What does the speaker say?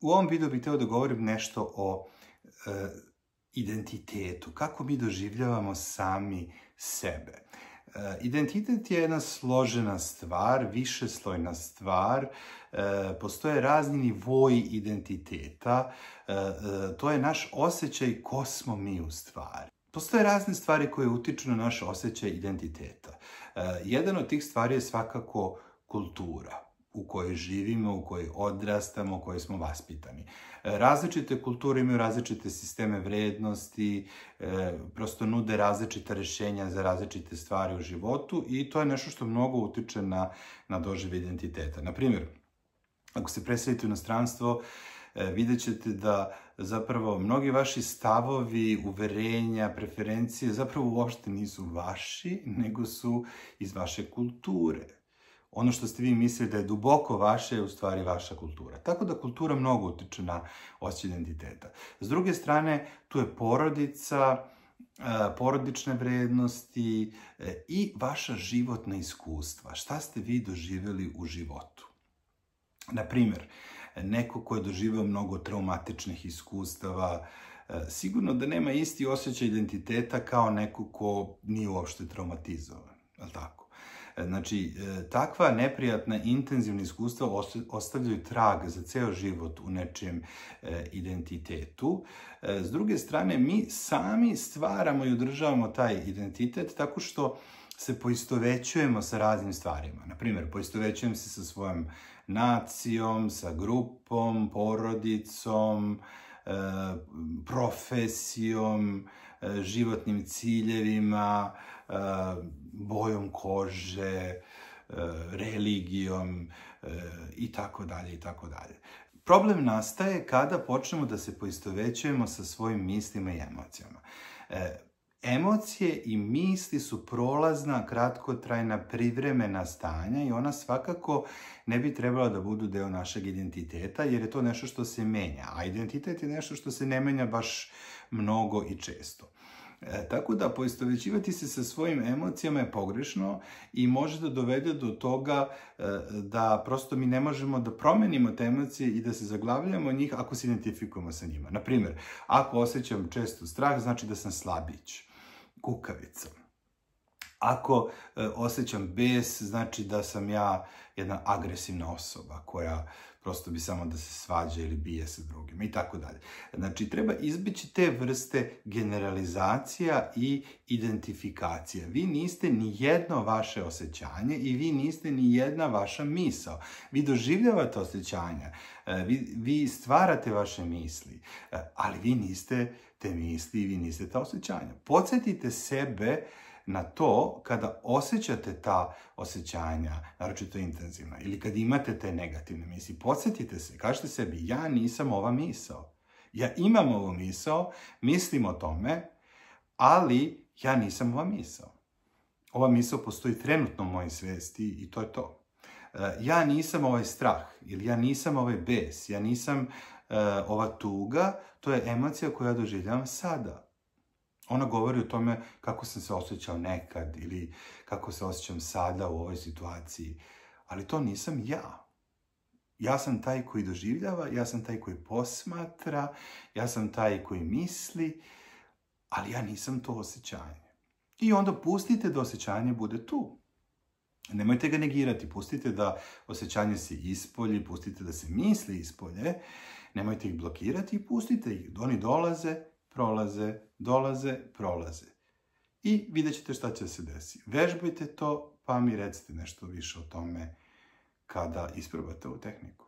u ovom videu bih hteo da govorim nešto o e, identitetu, kako mi doživljavamo sami sebe. E, identitet je jedna složena stvar, višeslojna stvar, e, postoje razni nivoji identiteta, e, e, to je naš osjećaj ko smo mi u stvari. Postoje razne stvari koje utiču na naš osjećaj identiteta. E, jedan od tih stvari je svakako kultura u kojoj živimo, u kojoj odrastamo, u kojoj smo vaspitani. E, različite kulture imaju različite sisteme vrednosti, e, prosto nude različita rešenja za različite stvari u životu i to je nešto što mnogo utiče na, na dožive identiteta. Naprimjer, ako se preselite u inostranstvo, e, vidjet ćete da zapravo mnogi vaši stavovi, uverenja, preferencije zapravo uopšte nisu vaši, nego su iz vaše kulture ono što ste vi mislili da je duboko vaše je u stvari vaša kultura. Tako da kultura mnogo utiče na osjećaj identiteta. S druge strane, tu je porodica, e, porodične vrednosti e, i vaša životna iskustva. Šta ste vi doživjeli u životu? Na primjer, neko ko je doživeo mnogo traumatičnih iskustava, e, sigurno da nema isti osjećaj identiteta kao neko ko nije uopšte traumatizovan. Je tako? Znači, e, takva neprijatna, intenzivna iskustva ostavljaju trag za ceo život u nečijem e, identitetu. E, s druge strane, mi sami stvaramo i održavamo taj identitet tako što se poistovećujemo sa raznim stvarima. Naprimjer, poistovećujem se sa svojom nacijom, sa grupom, porodicom, profesijom, životnim ciljevima, bojom kože, religijom i tako dalje i tako dalje. Problem nastaje kada počnemo da se poistovećujemo sa svojim mislima i emocijama. Emocije i misli su prolazna, kratkotrajna, privremena stanja i ona svakako ne bi trebala da budu deo našeg identiteta, jer je to nešto što se menja, a identitet je nešto što se ne menja baš mnogo i često. E, tako da poistovećivati se sa svojim emocijama je pogrešno i može da dovede do toga e, da prosto mi ne možemo da promenimo te emocije i da se zaglavljamo njih ako se identifikujemo sa njima. Naprimjer, ako osjećam često strah, znači da sam slabić, kukavica. Ako e, osjećam bes, znači da sam ja jedna agresivna osoba koja prosto bi samo da se svađa ili bije sa drugima i tako dalje. Znači, treba izbići te vrste generalizacija i identifikacija. Vi niste ni jedno vaše osjećanje i vi niste ni jedna vaša misao. Vi doživljavate osjećanja, e, vi, vi stvarate vaše misli, e, ali vi niste te misli i vi niste ta osjećanja. Podsjetite sebe na to kada osjećate ta osjećanja, naročito intenzivna, ili kad imate te negativne misli, podsjetite se, kažete sebi, ja nisam ova misao. Ja imam ovu misao, mislim o tome, ali ja nisam ova misao. Ova misao postoji trenutno u mojoj svesti i to je to. E, ja nisam ovaj strah, ili ja nisam ovaj bes, ja nisam uh, ova tuga, to je emocija koju ja doživljavam sada. Ona govori o tome kako sam se osjećao nekad ili kako se osjećam sada u ovoj situaciji. Ali to nisam ja. Ja sam taj koji doživljava, ja sam taj koji posmatra, ja sam taj koji misli, ali ja nisam to osjećanje. I onda pustite da osjećanje bude tu. Nemojte ga negirati, pustite da osjećanje se ispolji, pustite da se misli ispolje, nemojte ih blokirati i pustite ih. Oni dolaze, prolaze, dolaze, prolaze. I vidjet ćete šta će se desiti. Vežbajte to, pa mi recite nešto više o tome kada isprobate ovu tehniku.